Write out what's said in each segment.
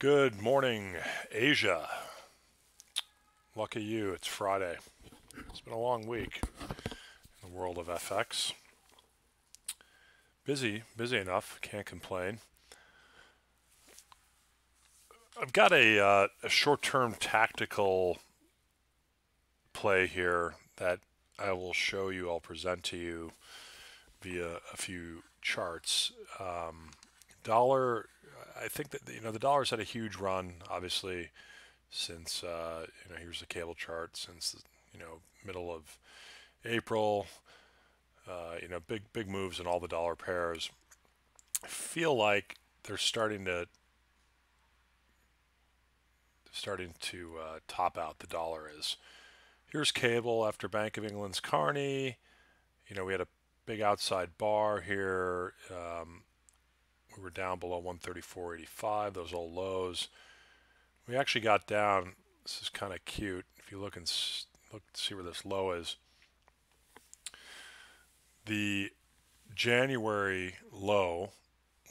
Good morning, Asia. Lucky you, it's Friday. It's been a long week in the world of FX. Busy, busy enough, can't complain. I've got a, uh, a short term tactical play here that I will show you, I'll present to you via a few charts. Um, dollar I think that you know the dollar's had a huge run, obviously, since uh, you know here's the cable chart since you know middle of April. Uh, you know, big big moves in all the dollar pairs. I feel like they're starting to starting to uh, top out. The dollar is. Here's cable after Bank of England's Carney. You know, we had a big outside bar here. Um, we were down below 134.85, those old lows. We actually got down. This is kind of cute. If you look and look see where this low is, the January low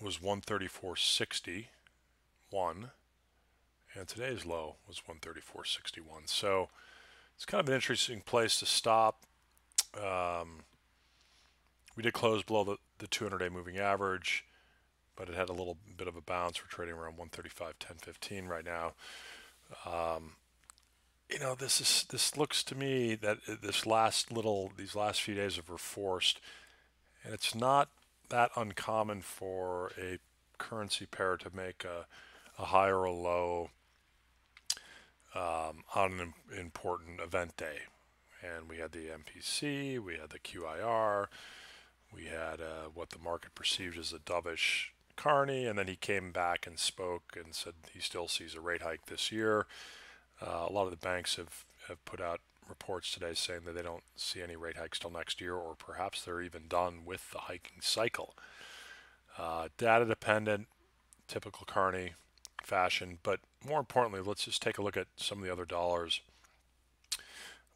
was 134.61, and today's low was 134.61. So it's kind of an interesting place to stop. Um, we did close below the, the 200-day moving average but it had a little bit of a bounce. We're trading around 135, 1015 right now. Um, you know, this is this looks to me that this last little these last few days have forced, and it's not that uncommon for a currency pair to make a, a high or a low um, on an important event day. And we had the MPC, we had the QIR, we had uh, what the market perceived as a dovish Carney, and then he came back and spoke and said he still sees a rate hike this year. Uh, a lot of the banks have, have put out reports today saying that they don't see any rate hikes till next year, or perhaps they're even done with the hiking cycle. Uh, data dependent, typical Carney fashion, but more importantly, let's just take a look at some of the other dollars.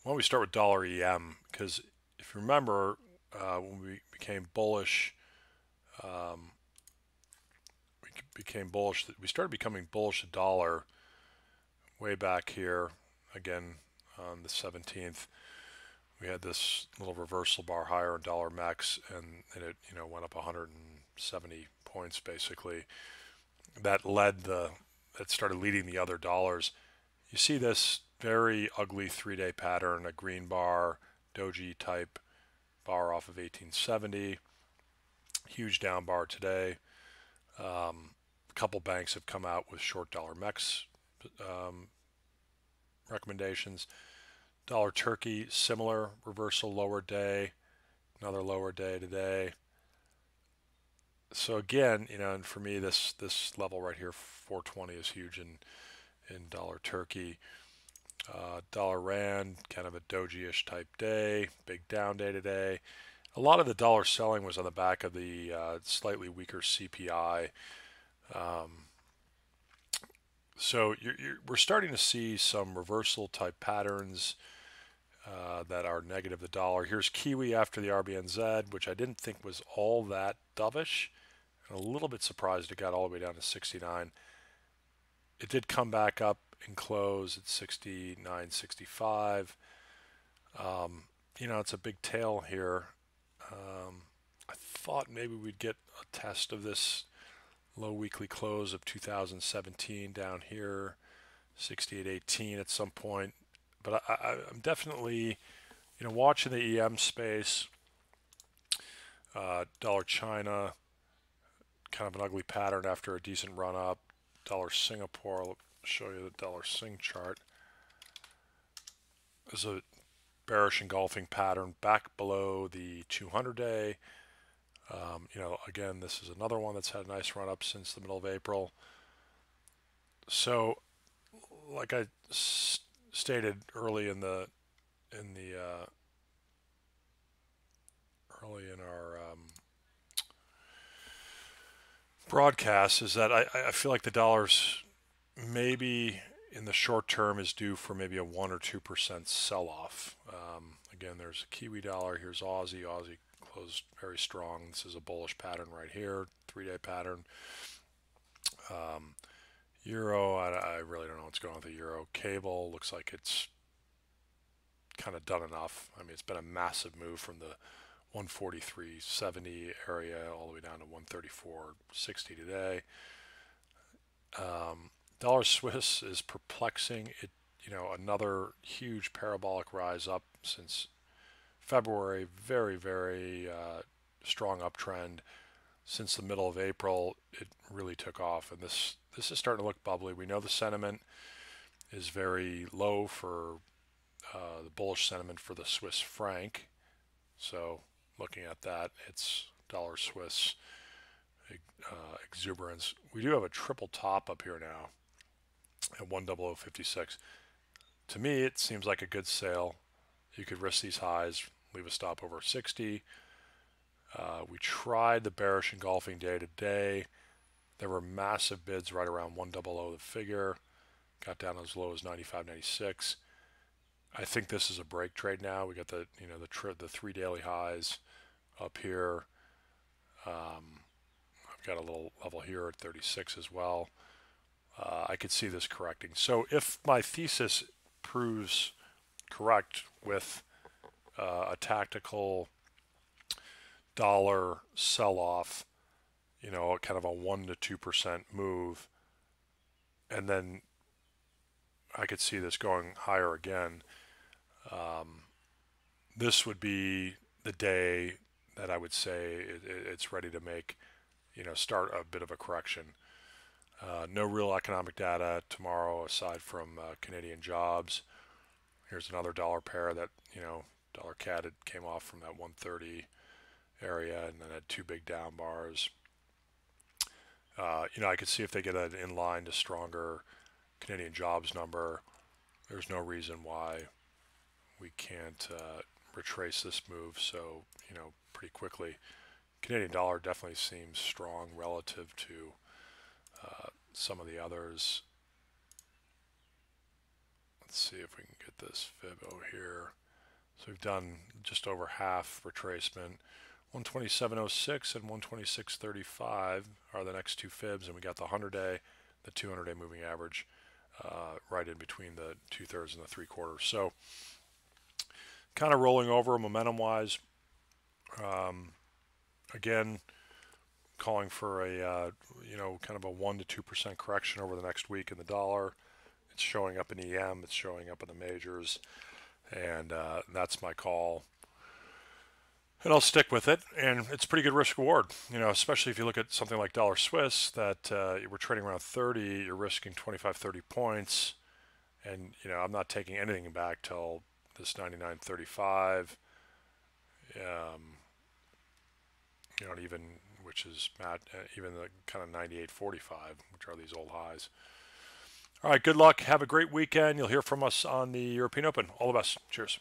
Why don't we start with dollar EM? Because if you remember, uh, when we became bullish um, became bullish. We started becoming bullish a dollar way back here again on the 17th. We had this little reversal bar higher in dollar MEX, and, and it you know went up 170 points basically. That led the that started leading the other dollars. You see this very ugly three-day pattern, a green bar, doji type bar off of 1870. Huge down bar today. Um, a couple banks have come out with short dollar MEX um, recommendations. Dollar Turkey, similar reversal lower day, another lower day today. So again, you know, and for me, this this level right here, 420, is huge in in dollar Turkey. Uh, dollar Rand, kind of a doji-ish type day, big down day today. A lot of the dollar selling was on the back of the uh, slightly weaker CPI um, so you're, you're, we're starting to see some reversal type patterns uh, that are negative the dollar. Here's Kiwi after the RBNZ, which I didn't think was all that dovish. I'm a little bit surprised it got all the way down to 69. It did come back up and close at 69.65. Um, you know, it's a big tail here. Um, I thought maybe we'd get a test of this low weekly close of 2017 down here 68.18 at some point. But I, am definitely you know watching the EM space uh, dollar China kind of an ugly pattern after a decent run up. Dollar Singapore I'll show you the dollar Sing chart. There's a bearish engulfing pattern back below the 200 day um, you know, again, this is another one that's had a nice run up since the middle of April. So, like I stated early in the in the uh, early in our um, broadcast, is that I, I feel like the dollar's maybe in the short term is due for maybe a one or two percent sell off. Um, again, there's a Kiwi dollar. Here's Aussie. Aussie closed very strong. This is a bullish pattern right here, three-day pattern. Um, Euro, I, I really don't know what's going on with the Euro. Cable looks like it's kind of done enough. I mean, it's been a massive move from the 143.70 area all the way down to 134.60 today. Um, dollar Swiss is perplexing. It, you know, another huge parabolic rise up since February. Very, very uh, strong uptrend since the middle of April. It really took off, and this this is starting to look bubbly. We know the sentiment is very low for uh, the bullish sentiment for the Swiss franc. So looking at that, it's dollar Swiss uh, exuberance. We do have a triple top up here now at 10056. To me, it seems like a good sale. You could risk these highs, leave a stop over 60. Uh, we tried the bearish engulfing day today. There were massive bids right around 100 the figure. Got down as low as 95, 96. I think this is a break trade now. We got the you know the the three daily highs up here. Um, I've got a little level here at 36 as well. Uh, I could see this correcting. So if my thesis proves correct with uh, a tactical dollar sell-off, you know, kind of a one to two percent move, and then I could see this going higher again. Um, this would be the day that I would say it, it's ready to make, you know, start a bit of a correction. Uh, no real economic data tomorrow aside from uh, Canadian jobs. Here's another dollar pair that, you know, dollar CAD came off from that 130 area and then had two big down bars. Uh, you know, I could see if they get an in line to stronger Canadian jobs number, there's no reason why we can't uh, retrace this move so, you know, pretty quickly. Canadian dollar definitely seems strong relative to uh, some of the others. Let's see if we can get this fib over here. So we've done just over half retracement. 127.06 and 126.35 are the next two fibs, and we got the 100 day, the 200 day moving average uh, right in between the two thirds and the three quarters. So, kind of rolling over momentum wise. Um, again, calling for a uh, you know kind of a one to two percent correction over the next week in the dollar. It's showing up in EM. It's showing up in the majors, and uh, that's my call and I'll stick with it. And it's pretty good risk reward, you know, especially if you look at something like dollar Swiss that uh, we're trading around 30, you're risking 25, 30 points. And, you know, I'm not taking anything back till this 99.35. Um, you know, even, which is uh, even the kind of 98.45, which are these old highs. All right, good luck. Have a great weekend. You'll hear from us on the European Open. All the best. Cheers.